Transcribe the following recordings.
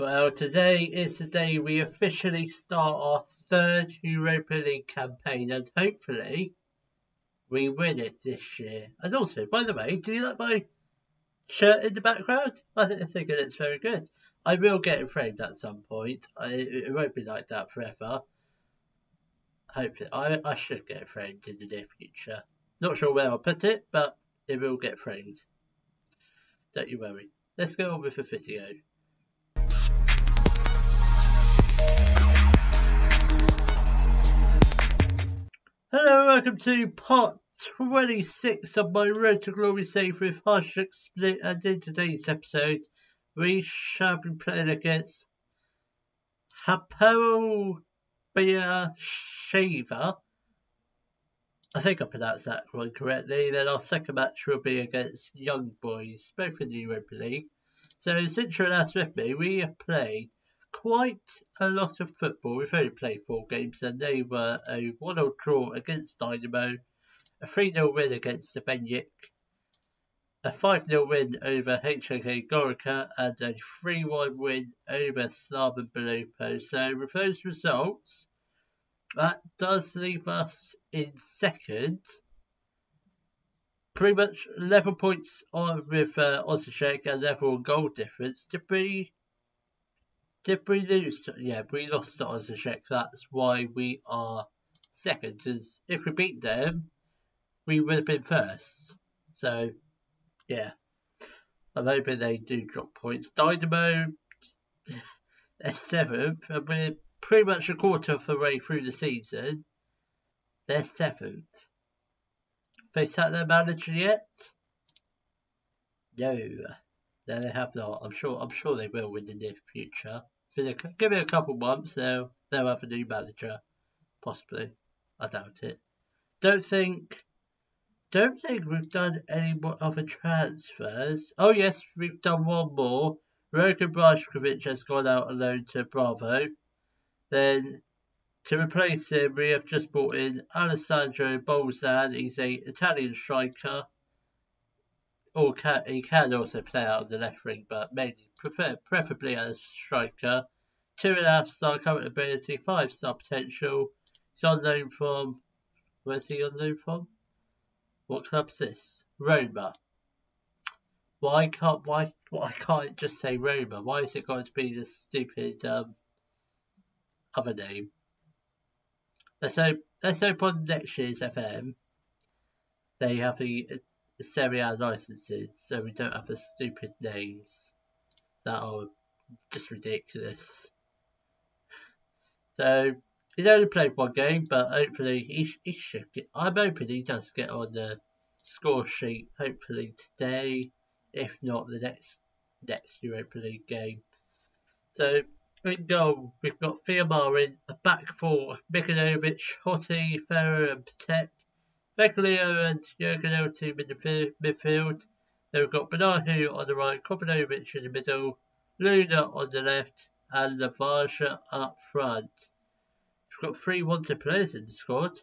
Well, today is the day we officially start our third Europa League campaign, and hopefully we win it this year. And also, by the way, do you like my shirt in the background? I think, I think it looks very good. I will get it framed at some point. I, it won't be like that forever. Hopefully, I, I should get it framed in the near future. Not sure where I'll put it, but it will get framed. Don't you worry. Let's go on with the video. Hello, welcome to part 26 of my Road to Glory save with Hajduk Split and in today's episode we shall be playing against Hapoel Beer Beersheva. I think I pronounced that one correctly. Then our second match will be against Young Boys, both in the Europa League. So since you're last with me, we have played quite a lot of football. We've only played four games, and they were a 1 0 draw against Dinamo, a 3 0 win against Šibenik, a 5 0 win over HNK Gorica, and a 3 1 win over Slaven Belupo. So, with those results, that does leave us in second. Pretty much level points on with uh, Osijek and level goal difference. to be lose? Yeah, we lost to Osijek. That's why we are second. Because if we beat them, we would have been first. So, yeah. I'm hoping they do drop points. Dinamo, they're seventh, and we're pretty much a quarter of the way through the season. They're seventh. They sat their manager yet? No. They have not. I'm sure. I'm sure they will in the near future. give it a couple months, they'll they'll have a new manager, possibly. I doubt it. Don't think. Don't think we've done any more other transfers. Oh yes, we've done one more. Rogan Brashkovic has gone out alone to Bravo. Then to replace him, we have just brought in Alessandro Bolzan. He's a Italian striker or can, he can also play out of the left wing, but mainly prefer, preferably as a striker. Two and a half star current ability, five star potential. He's on loan from where's he on loan from? What club's this? Roma. Why can't why why can't it just say Roma? Why is it going to be this stupid um, other name? Let's hope let's hope on next year's FM they have the Serie A licenses, so we don't have the stupid names that are just ridiculous. So he's only played one game, but hopefully he, he should get. I'm hoping he does get on the score sheet. Hopefully today, if not the next next Europa League game. So in goal, we've got Fiamma a back four, Mikanovic, Hotti, Ferrer, and Patek. Beglio and Jurgen in the midfield. Then we've got Benahu on the right, Kopanovic in the middle, Luna on the left, and Livaja up front. We've got three wanted players in the squad.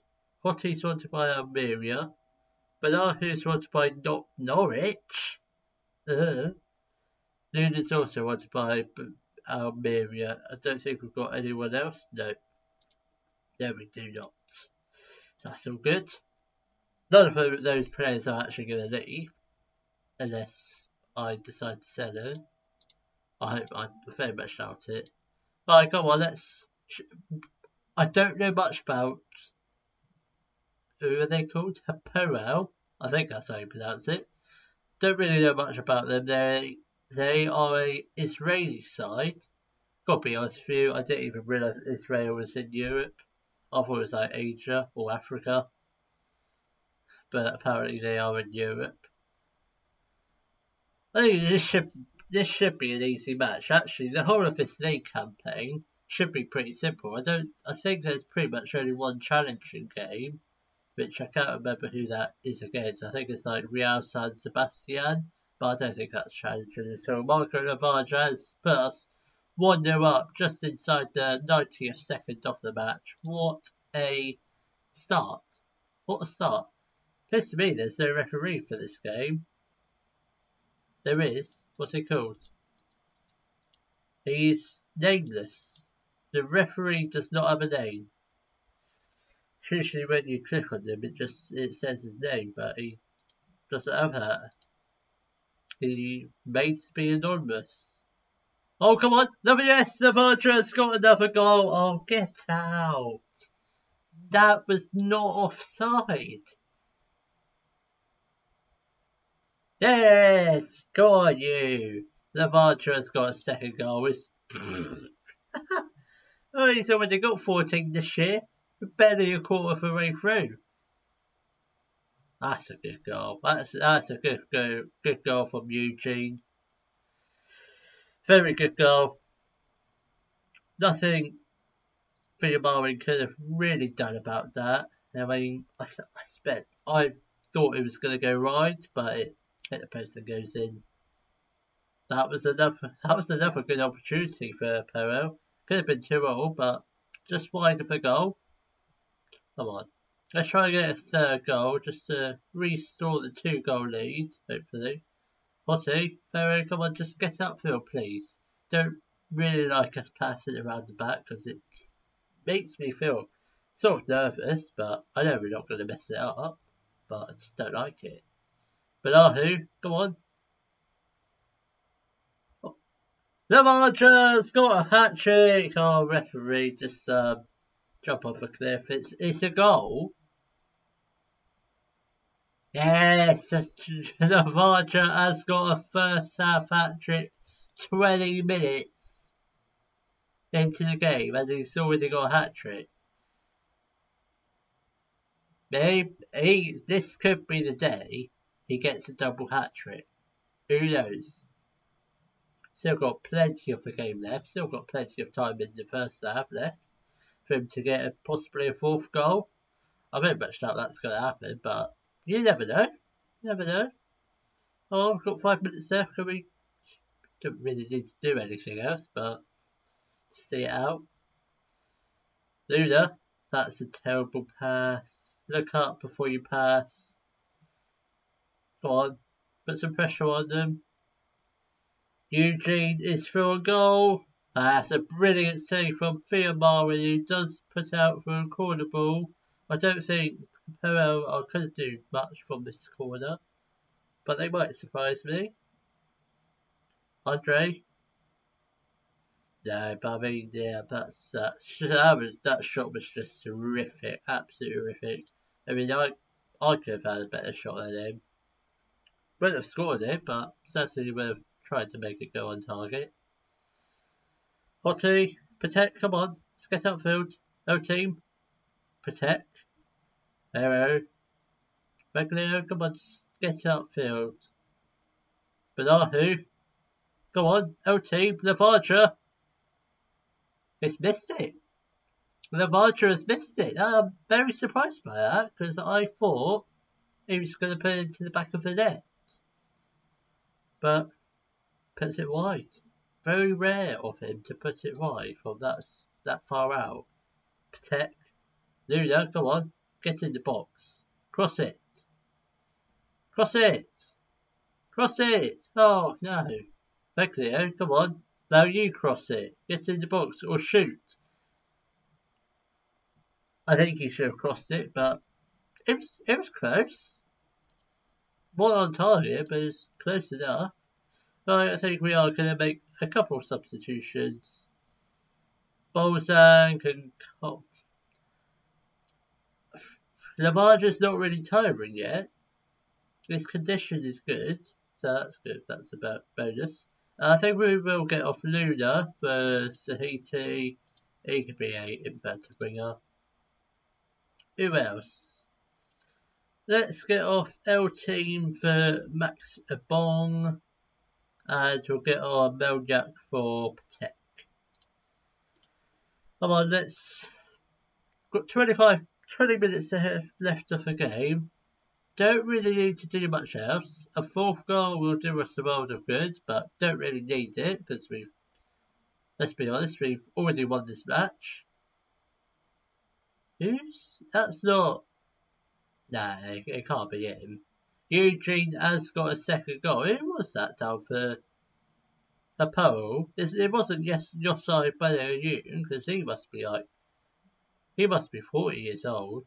Hotti's wanted by Almeria. Benahu's wanted by Nor Norwich. Uh. Luna's also wanted by Almeria. I don't think we've got anyone else. No. No, we do not. That's all good none of those players are actually going to leave unless I decide to sell them. I hope I very much doubt it. Right, come on, let's. I don't know much about who are they called? Hapoel. I think that's how you pronounce it. Don't really know much about them. They they are a Israeli side. Gotta be honest with you, I didn't even realise Israel was in Europe. I thought it was like Asia or Africa but apparently they are in Europe. This should this should be an easy match. Actually, the whole of this league campaign should be pretty simple. I don't. I think there's pretty much only one challenging game, which I can't remember who that is against. I think it's like Real San Sebastian, but I don't think that's challenging at all. Marko Livaja has put us 1 0 up just inside the 90th second of the match. What a start! What a start! Appears to me there's no referee for this game. There is. What's it called? He's nameless. The referee does not have a name. Usually when you click on him, it just it says his name, but he doesn't have that. He made to be anonymous. Oh, come on. WS Livaja has got another goal. Oh, get out. That was not offside. Yes, go on you. Livaja has got a second goal. It's... oh, he's already got 14 this year. Barely a quarter of the way through. That's a good goal. That's that's a good go, good goal from Eugene. Very good goal. Nothing Fiamari could have really done about that. I mean, I, I expect I thought it was going to go right, but it hit the post and goes in. That was another that was another good opportunity for Perot. Could have been two all, but just wide of the goal. Come on. Let's try and get a third goal just to restore the two goal lead, hopefully. Potty, Ferro, come on, just get upfield, please. Don't really like us passing around the back because it makes me feel sort of nervous, but I know we're not going to mess it up, but I just don't like it. But Ahu, come on. Oh. Livaja's got a hat trick. Oh, referee, just um, jump off a cliff. It's it's a goal. Yes, Livaja has got a first half hat trick 20 minutes into the game and he's already got a hat trick. Maybe he, this could be the day he gets a double hat trick. Who knows? Still got plenty of the game left, still got plenty of time in the first half left for him to get a, possibly a fourth goal. I very much doubt that's going to happen, but you never know. You never know. Oh, I've got five minutes left. Can we? Don't really need to do anything else, but see it out. Luna, that's a terrible pass. Look up before you pass. On, put some pressure on them. Eugene is for a goal. That's a brilliant save from Fiamari who does put out for a corner ball. I don't think Perel I couldn't do much from this corner, but they might surprise me. Andre? No, but I mean, yeah, that's, that, that, was, that shot was just terrific, absolutely terrific. I mean, I, I could have had a better shot than him. Wouldn't have scored it, but certainly would have tried to make it go on target. Hottie, protect, come on, let's get upfield. No team, protect. Arrow. Regular, come on, get outfield. Banahu. Come on, LT, Livaja. It's missed it. Livaja has missed it. I'm very surprised by that because I thought he was going to put it into the back of the net. But puts it wide. Very rare of him to put it wide from that, that far out. Protect. Luna, come on. Get in the box. Cross it. Cross it. Cross it. Oh, no. Leo, come on. Now you cross it. Get in the box or shoot. I think he should have crossed it, but it was, it was close. More on target, but it's close enough. Right, I think we are going to make a couple of substitutions. Bolzan can Livaja's not really tiring yet. His condition is good, so that's good. That's about bonus. I think we will get off Luna for Sahiti. He could be a inverted winger. Who else? Let's get off L team for Max Ebong. And we'll get our Melnjak for Patek. Come on, let's. Got 25 20 minutes left of the game. Don't really need to do much else. A fourth goal will do us a world of good, but don't really need it because we've, let's be honest, we've already won this match. Who's? That's not. Nah, it, it can't be him. Eugene has got a second goal. Who was that down for? a Pearl. It wasn't yes Yosai Benayoun because he must be like he must be forty years old.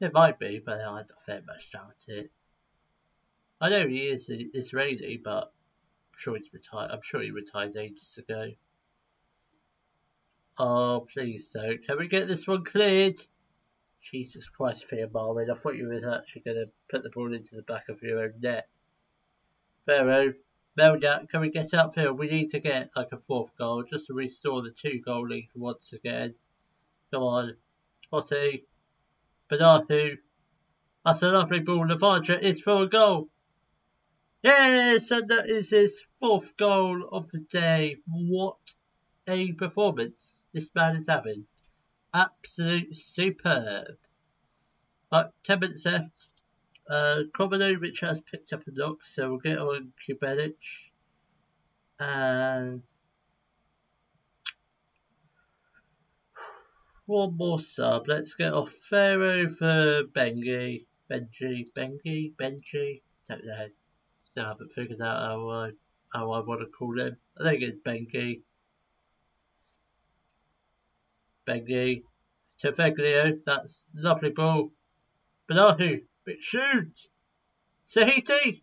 It might be, but I don't very much doubt it. I know he is Israeli, but I'm sure he's retired. I'm sure he retired ages ago. Oh, please don't. Can we get this one cleared? Jesus Christ, Thea Marwin. I thought you were actually going to put the ball into the back of your own net. Ferro, Melnjak, can we get upfield? We need to get like a fourth goal just to restore the two goal lead once again. Come on. Hottie. Banahu. That's a lovely ball. Livaja is for a goal. Yes, and that is his fourth goal of the day. What a performance this man is having. Absolute superb. But 10 minutes left. Uh, Krovinovic has picked up a knock, so we'll get on Kubelic. And one more sub. Let's get off Ferro for Benji. Benji, Benji, Benji. Don't know. Still haven't figured out how I, how I want to call him. I think it's Benji. Benji. Teveglio. That's lovely ball. Banahu. Bit shoot. Sahiti.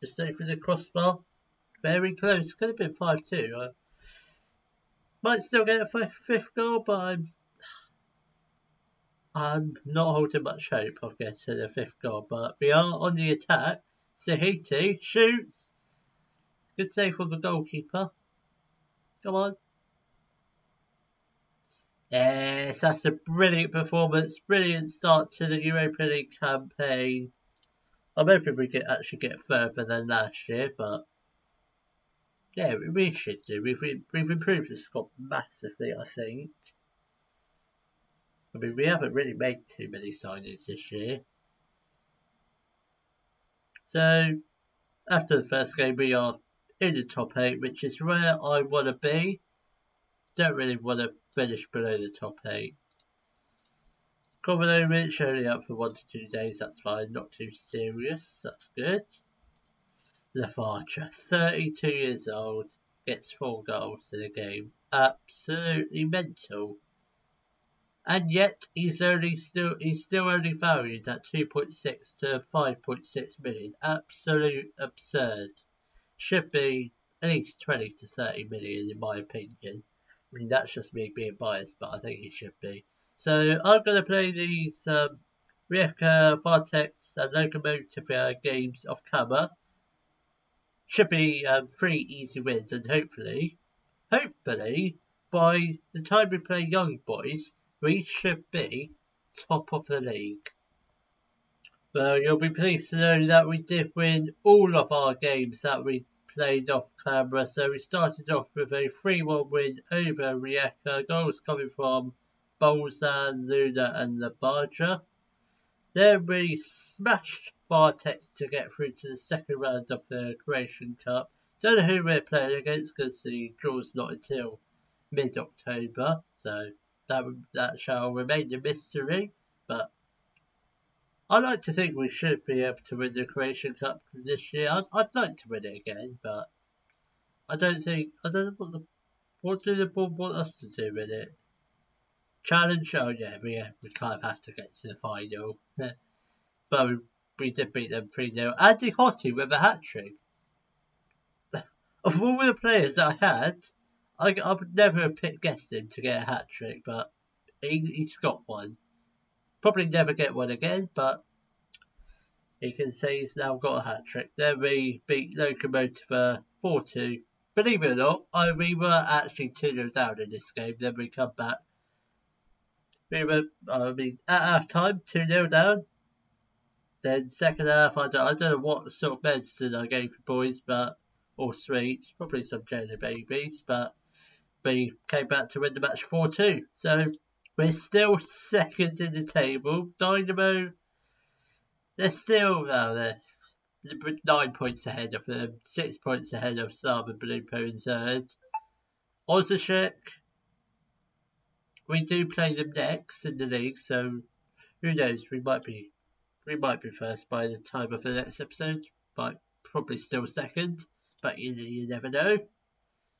Just for the crossbar. Very close. Could have been 5 2. I Might still get a fifth goal, but I'm I'm not holding much hope of getting a fifth goal. But we are on the attack. Sahiti shoots. Good save from the goalkeeper. Come on. Uh, yes, that's a brilliant performance. Brilliant start to the Europa League campaign. I'm hoping we can actually get further than last year, but yeah, we should do. We've, we've improved the squad massively, I think. I mean, we haven't really made too many signings this year. So, after the first game, we are in the top 8, which is where I want to be. Don't really want to finish below the top 8. Krovinovic only out for 1 to 2 days, that's fine, not too serious, that's good. Livaja, 32 years old, gets four goals in a game. Absolutely mental. And yet he's only still he's still only valued at 2.6 to 5.6 million. Absolute absurd. Should be at least 20 to 30 million in my opinion. I mean that's just me being biased, but I think he should be. So I'm going to play these um, Varteks and Lokomotiv games off camera should be um, three easy wins, and hopefully, hopefully, by the time we play Young Boys, we should be top of the league. Well, you'll be pleased to know that we did win all of our games that we played off camera. So we started off with a 3-1 win over Rijeka. Goals coming from Bolzan, Luna and Livaja. Then we smashed Varteks to get through to the second round of the Croatian Cup. Don't know who we're playing against because the draw's not until mid-October, so that that shall remain a mystery. But I like to think we should be able to win the Croatian Cup this year. I'd, I'd like to win it again, but I don't think I don't know what the what do the board want us to do with it challenge. Oh yeah, we uh, we kind of have to get to the final, but we, we did beat them three 0 Andy Hottie with a hat trick. of all the players that I had, I, I would never have guessed him to get a hat trick, but he, he's got one. Probably never get one again, but he can say he's now got a hat trick. Then we beat Lokomotiv uh, 4 2. Believe it or not, I, we were actually 2 0 down in this game. Then we come back we were, I mean, at half time, 2 0 down. Then second half, I don't, I don't know what sort of medicine I gave the boys, but or sweets, probably some jelly babies, but we came back to win the match 4 2. So we're still second in the table. Dinamo, they're still uh, they're nine points ahead of them, six points ahead of Saba Blupo in third. Osijek, we do play them next in the league, so who knows? We might be we might be first by the time of the next episode. Might probably still second, but you, you never know.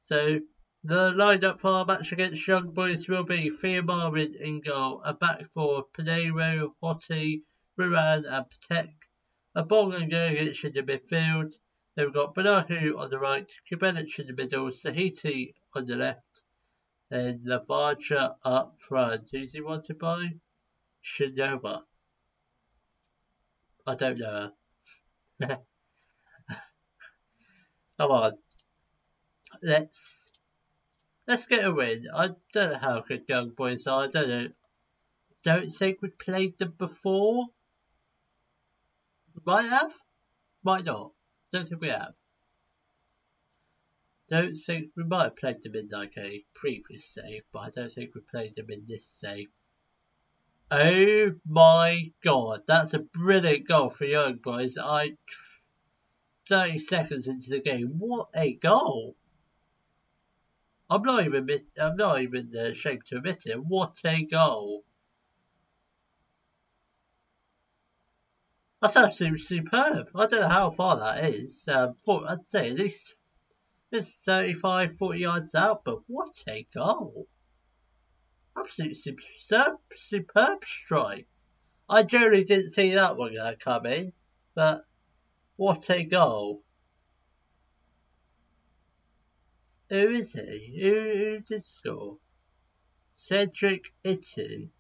So the lineup for our match against Young Boys will be Fiamarin in goal, a back four, Pinheiro, Hotti, Ruran and Patek, a Bong and Gergic in the midfield. Then we've got Banahu on the right, Kubelic in the middle, Sahiti on the left, and Livaja up front. Who's he wanted by? Shinova. I don't know. Come on. Let's Let's get a win. I don't know how good young boys are. I don't know. Don't think we played them before. Might have. Might not. Don't think we have. Don't think we might have played them in like a previous save, but I don't think we played them in this save. Oh my god, that's a brilliant goal for young boys. I 30 seconds into the game. What a goal! I'm not even I'm not even ashamed to admit it. What a goal! That's absolutely superb. I don't know how far that is. Um, I'd say at least it's 35, 40 yards out, but what a goal! Absolutely superb, superb strike. I generally didn't see that one come in, but what a goal! Who is he? Who, who did score? Cedric Itten.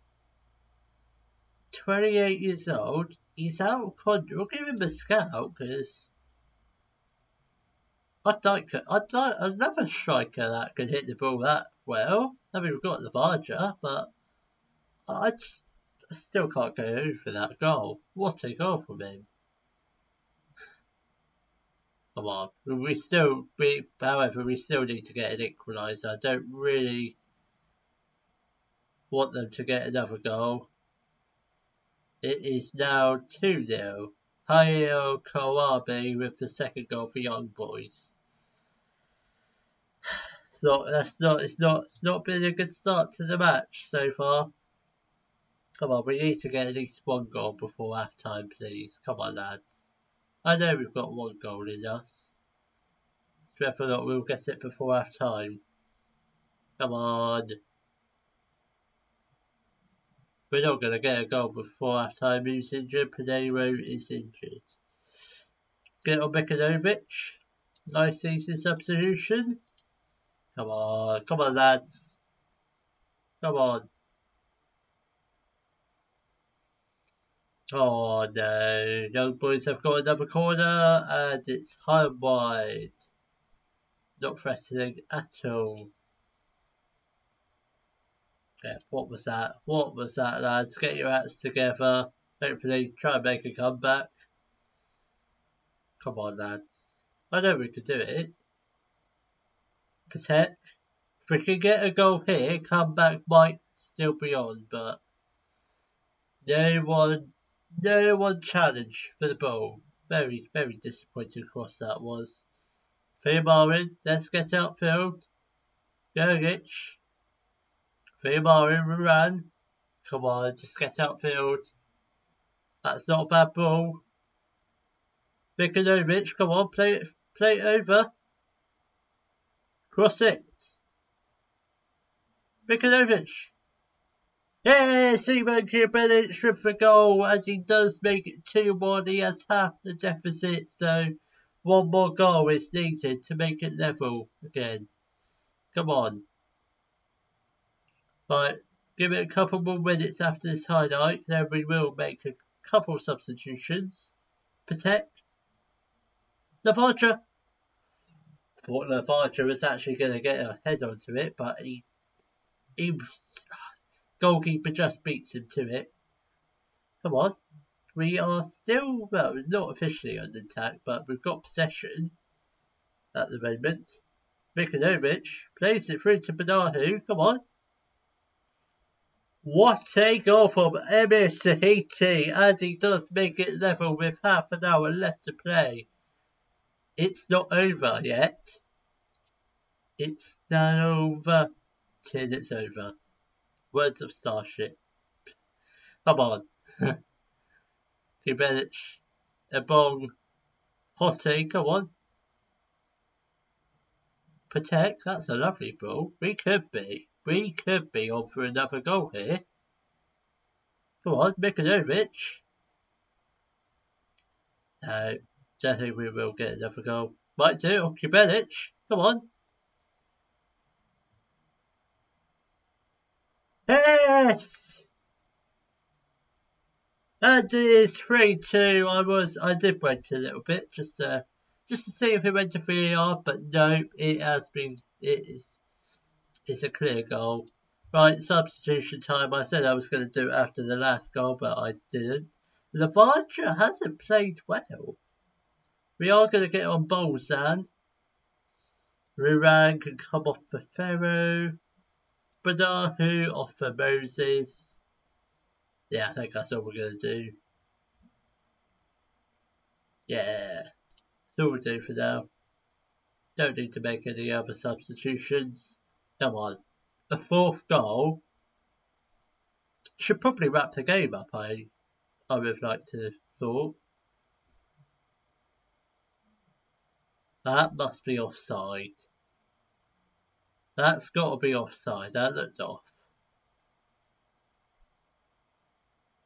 28 years old. He's out of contract. We'll give him a scout because I'd like I'd like another striker that can hit the ball that well. I mean, we've got the Varja, but I just I still can't go over that goal. What a goal from him! Come on. We still, we, however, we still need to get an equaliser. I don't really want them to get another goal. It is now 2 0. Hayao Kawabe with the second goal for Young Boys. It's not, that's not, it's not, it's not been a good start to the match so far. Come on, we need to get at least one goal before half time, please. Come on, lads. I know we've got one goal in us. Whether or not we'll get it before half time. Come on. We're not going to get a goal before half time. He's injured. Pinheiro is injured. Get on Mikanovic. Nice easy substitution. Come on. Come on, lads. Come on. Oh no, young boys have got another corner and it's high and wide. Not threatening at all. Yeah, what was that? What was that, lads? Get your acts together. Hopefully, try and make a comeback. Come on, lads. I know we could do it. Protect. If we can get a goal here, comeback might still be on, but no one no one challenge for the ball. Very, very disappointing cross that was. Fiamarin, let's get outfield. Gergic. Fiamarin ran. Come on, just get outfield. That's not a bad ball. Mikanovic, come on, play it, play it over. Cross it. Mikanovic. Yeah, Simon Kubelic with the goal as he does make it 2-1. He has half the deficit, so one more goal is needed to make it level again. Come on. Right, give it a couple more minutes after this highlight, then we will make a couple substitutions. Protect. Livaja. Thought Livaja was actually going to get a head onto it, but he he Goalkeeper just beats him to it. Come on. We are still, well, not officially under attack, but we've got possession at the moment. Mikanovic plays it through to Banahu. Come on. What a goal from Emir Sahiti as he does make it level with half an hour left to play. It's not over yet. It's not over till it's over. Words of Starship. Come on. Kubelic, Ebong, Hottie, come on. Protect, that's a lovely ball. We could be. We could be on for another goal here. Come on, Mikanovic. No, don't think we will get another goal. Might do, Kubelic. Come on. Yes! It is 3-2. I was, I did wait a little bit, just uh, just to see if it went to VAR, but no, it has been, it is, it's a clear goal. Right, substitution time. I said I was going to do it after the last goal, but I didn't. Livaja hasn't played well. We are going to get on Bolzan. Ruran can come off for Ferro. Banahu off for Moses. Yeah, I think that's all we're going to do. Yeah, that's all we'll do for now. Don't need to make any other substitutions. Come on. A fourth goal should probably wrap the game up, I, I would like to thought. That must be offside. That's got to be offside. That looked off.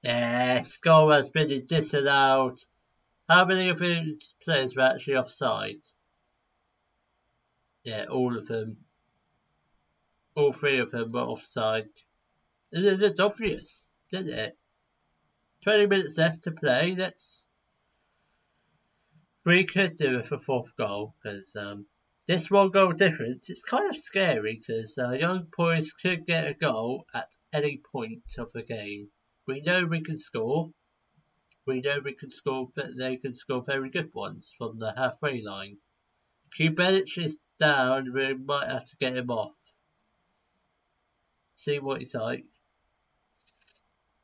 Yes, goal has been disallowed. How many of these players were actually offside? Yeah, all of them. All three of them were offside. It looked obvious, didn't it? 20 minutes left to play. Let's we could do it for fourth goal because um, this one goal difference is kind of scary because uh, young boys could get a goal at any point of the game. We know we can score. We know we can score, but they can score very good ones from the halfway line. Kubelic is down. We might have to get him off. See what he's like.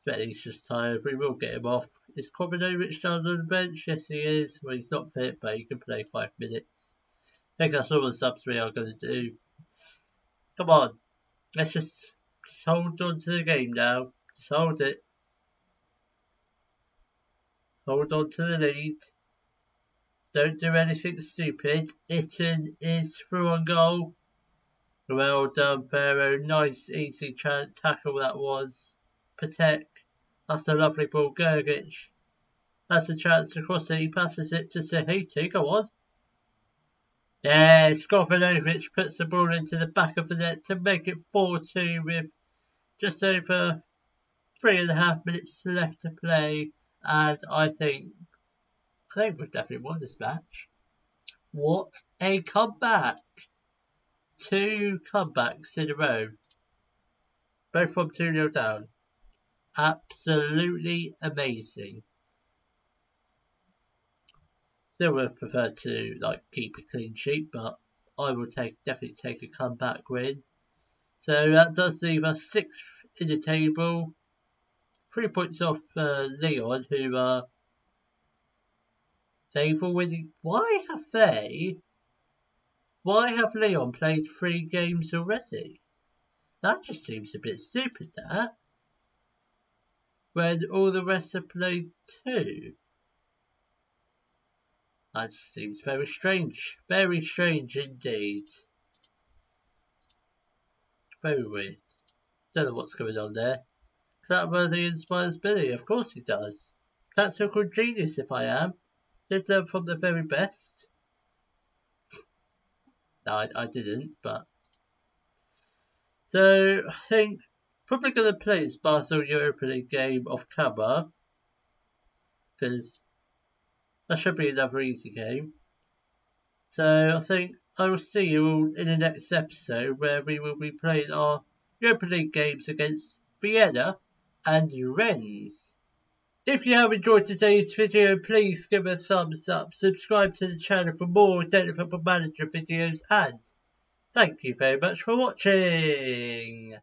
Bet he's just tired. We will get him off. Is Kobanovic down on the bench? Yes, he is. Well, he's not fit, but he can play five minutes. I think that's all the subs we are going to do. Come on. Let's just hold on to the game now. Just hold it. Hold on to the lead. Don't do anything stupid. Itten is through on goal. Well done, Ferro. Nice, easy tackle that was. Protect. That's a lovely ball, Gergic. That's a chance to cross it. He passes it to Sahiti. Go on. Yes, Govanovic puts the ball into the back of the net to make it 4-2 with just over three and a half minutes left to play. And I think, I think we've definitely won this match. What a comeback! Two comebacks in a row. Both from 2 0 down absolutely amazing. Still would prefer to like keep a clean sheet, but I will take definitely take a comeback win. So that does leave us sixth in the table, three points off uh, Leon, who are uh, they've already. Why have they? Why have Leon played three games already? That just seems a bit stupid. That when all the rest have played two. That seems very strange. Very strange indeed. Very weird. Don't know what's going on there. Clapworthy inspires Billy. Of course he does. That's Tactical genius if I am. Did learn from the very best. No, I, I didn't, but... So, I think Probably going to play this Barcelona Europa League game off camera. Because that should be another easy game. So I think I will see you all in the next episode where we will be playing our Europa League games against Vienna and Rennes. If you have enjoyed today's video, please give a thumbs up, subscribe to the channel for more Daily Football Manager videos, and thank you very much for watching.